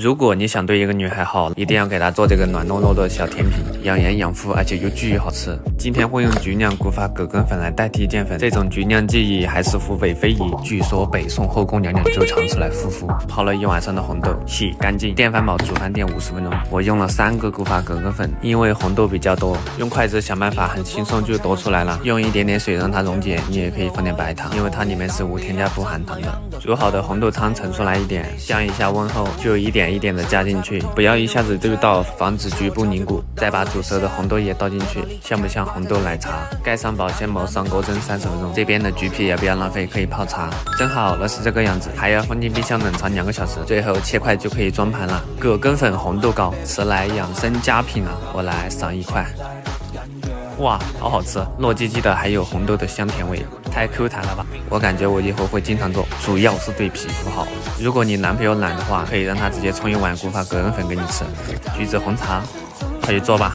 如果你想对一个女孩好，一定要给她做这个暖糯糯的小甜品，养颜养肤，而且又巨好吃。今天会用菊酿古法葛根粉来代替淀粉，这种菊酿技艺还是湖北非遗。据说北宋后宫娘娘就常吃来护肤。泡了一晚上的红豆，洗干净，电饭煲煮饭电五十分钟。我用了三个古法葛根粉，因为红豆比较多，用筷子想办法很轻松就夺出来了。用一点点水让它溶解，你也可以放点白糖，因为它里面是无添加不含糖的。煮好的红豆汤盛出来一点，降一下温后就一点。一点一点的加进去，不要一下子就倒，防止局部凝固。再把煮熟的红豆也倒进去，像不像红豆奶茶？盖上保鲜膜，上锅蒸三十分钟。这边的橘皮也不要浪费，可以泡茶。蒸好了是这个样子，还要放进冰箱冷藏两个小时。最后切块就可以装盘了。葛根粉红豆糕，吃来养生佳品啊！我来赏一块。哇，好好吃，糯叽叽的，还有红豆的香甜味，太 Q 弹了吧！我感觉我以后会经常做，主要是对皮肤好。如果你男朋友懒的话，可以让他直接冲一碗古法葛根粉给你吃，橘子红茶，快去做吧。